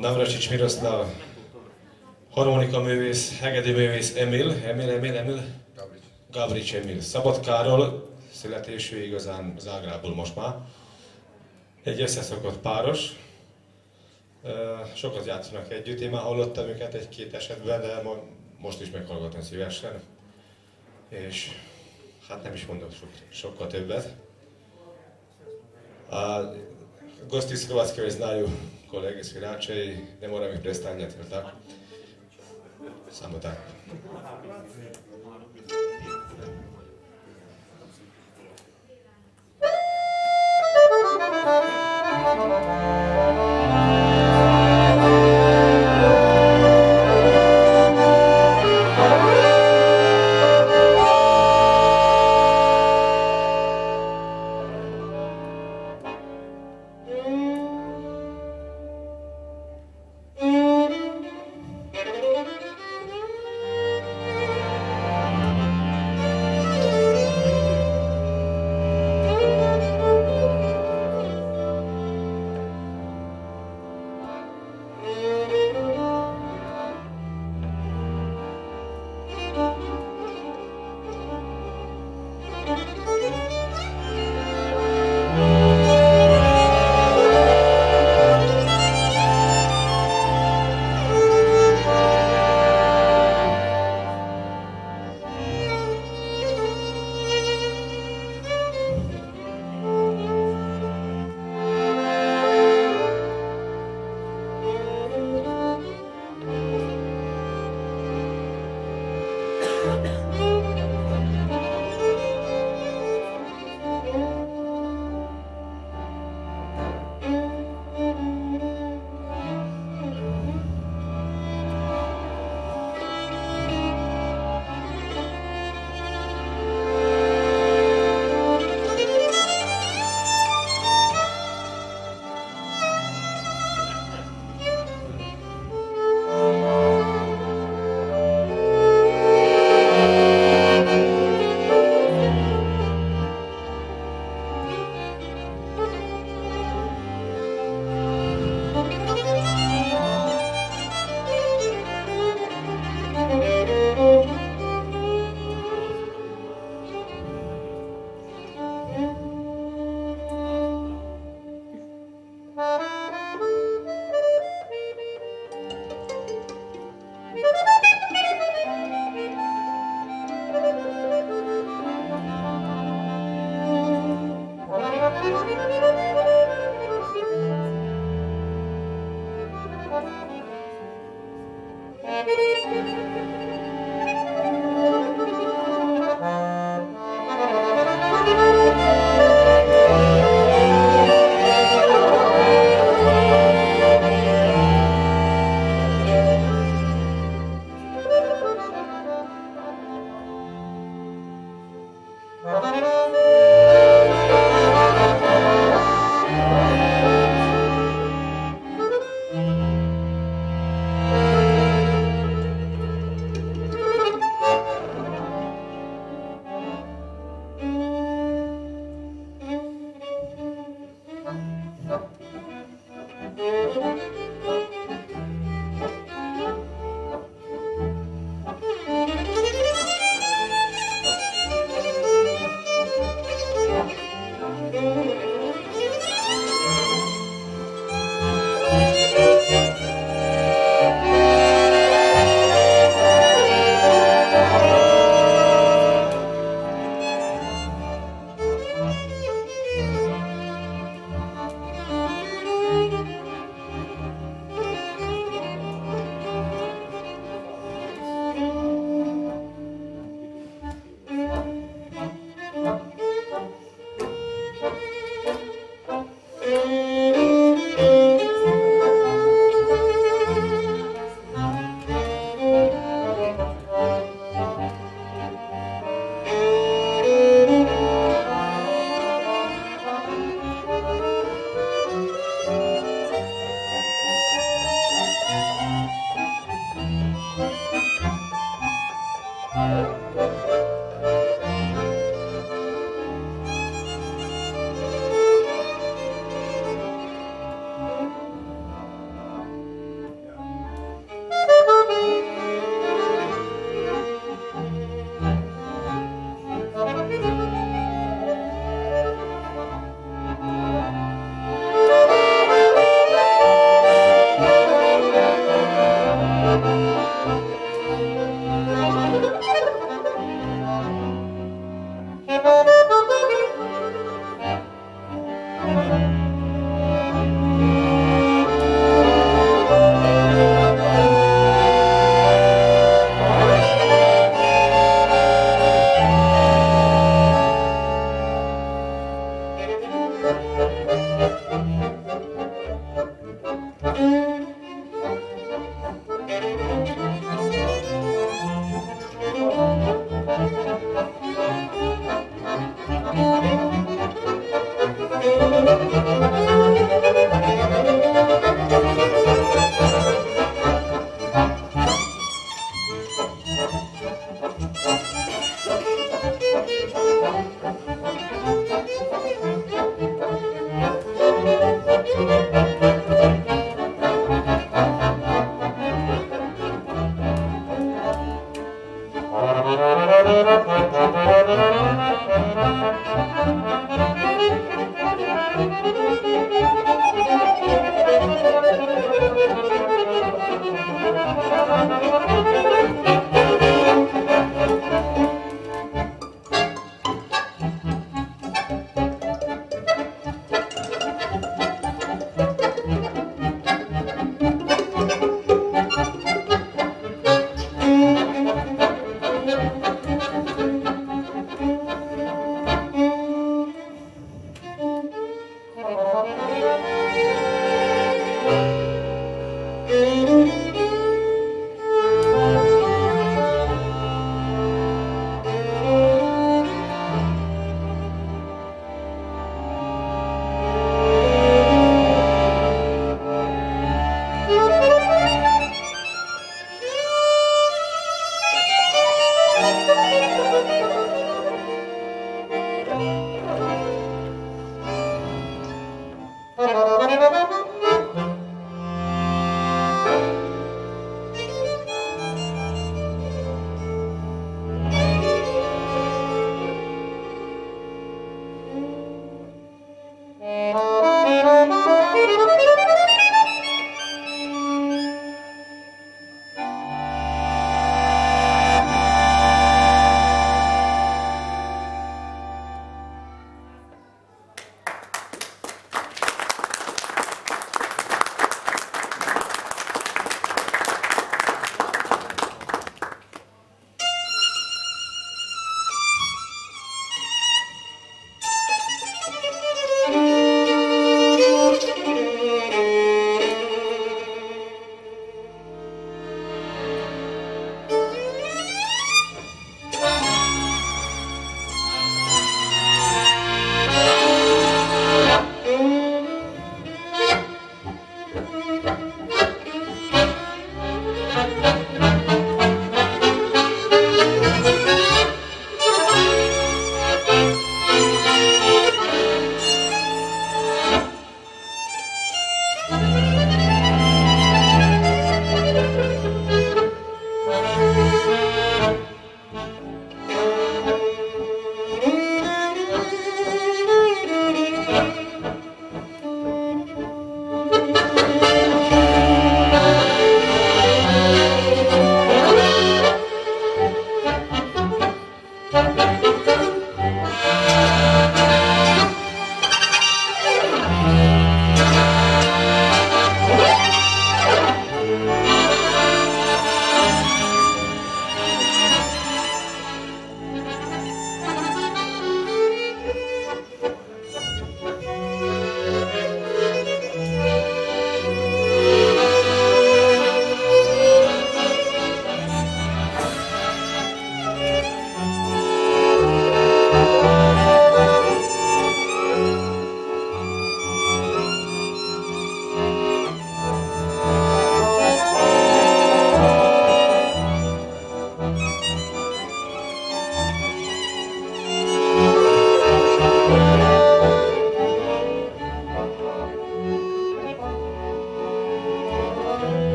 Navracsics Miroslav, harmonika művész, hegedi művész Emil, Emil, Emil, Emil, Gabrics Emil, Szabad Károly, születésű igazán Zágrából most már. Egy összeszokott páros, sokat játszanak együtt, én már hallottam őket egy-két esetben, de most is meghallgatom szívesen. És hát nem is mondok sok, sokkal többet. A gosti Hrvatske znaju kolege svirače i ne moram ih predstavljati, jel tako? Samo tako.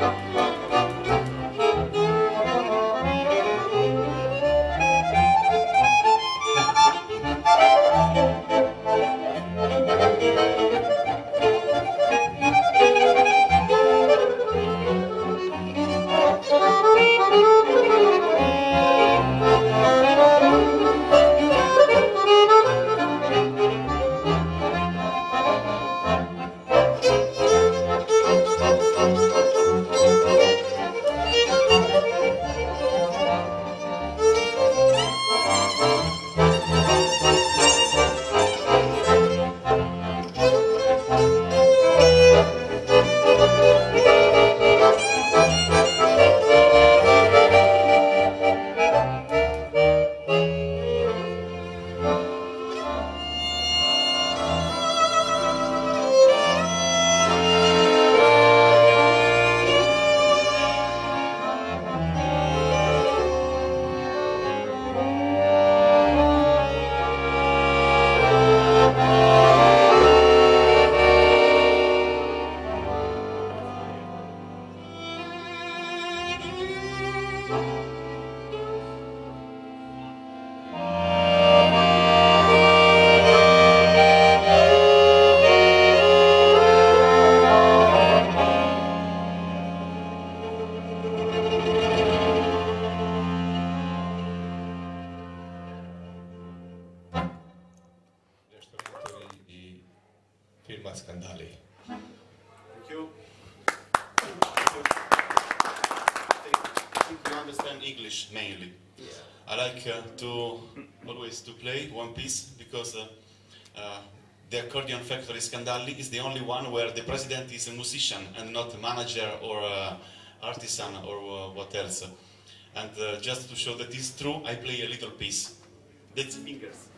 Bye. Nicola Scandalli. Thank you. I think you understand English mainly. Yeah. I like uh, to always to play one piece because uh, uh, the accordion factory Scandalli is the only one where the president is a musician and not a manager or a artisan or uh, what else. And uh, just to show that it's true, I play a little piece. That's fingers.